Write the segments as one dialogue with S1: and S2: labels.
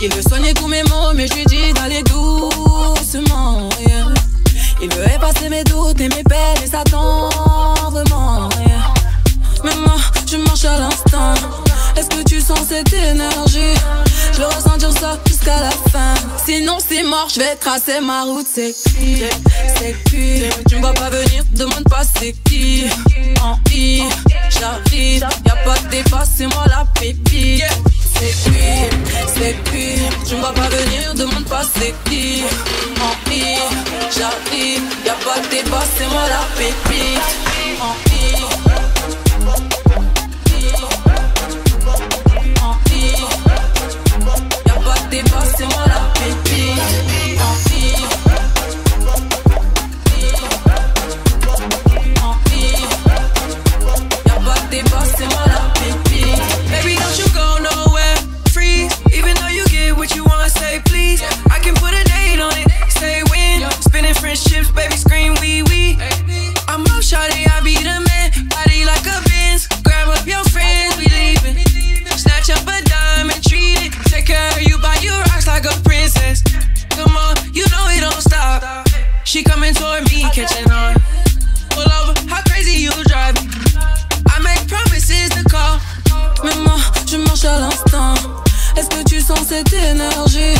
S1: Il veut soigner tous mes mots, mais je lui dis d'aller doucement. yeah. Il veut effacer mes doutes et mes peines et ça vraiment. Mais moi, je marche à l'instant. Est-ce que tu sens cette énergie? Je vais tracer ma route. C'est qui C'est qui Tu me vois pas venir, demande pas c'est qui. En I, j'arrive. Y'a pas de débat, c'est moi la pépite. C'est qui C'est qui Tu me vois pas venir, demande pas c'est qui. En I, j'arrive. Y'a pas de débat, c'est moi la pépite.
S2: She coming toward me, catching on. Pull over, how crazy you drive. I make promises to call.
S1: Mais moi, je marche à l'instant. Est-ce que tu sens cette énergie?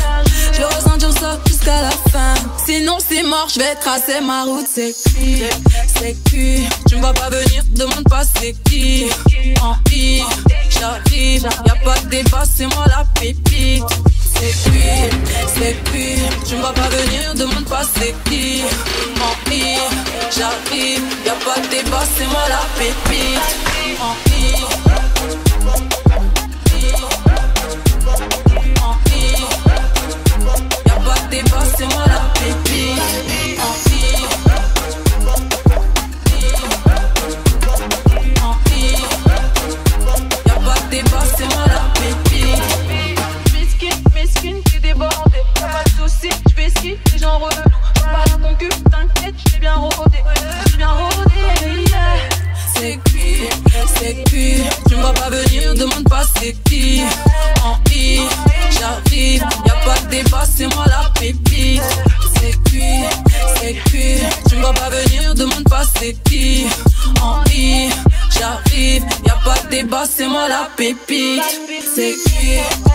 S1: Je veux ressentir ça jusqu'à la fin. Sinon, c'est mort, je vais tracer ma route. C'est qui? C'est qui? Tu me vois pas venir, demande pas c'est qui. En I, j'arrive. Y'a pas de c'est moi me vois pas venir, demande pas c'est qui. En I, j'arrive. Y'a pas de débat, c'est moi la pépite. En I. c'est qui Tu me vois pas venir, demande pas c'est qui. En I, j'arrive Y'a pas de débat, c'est moi la pépite. C'est qui, c'est qui Tu me vois pas venir, demande pas c'est qui. En I, j'arrive Y'a pas de débat, c'est moi la pépite. C'est qui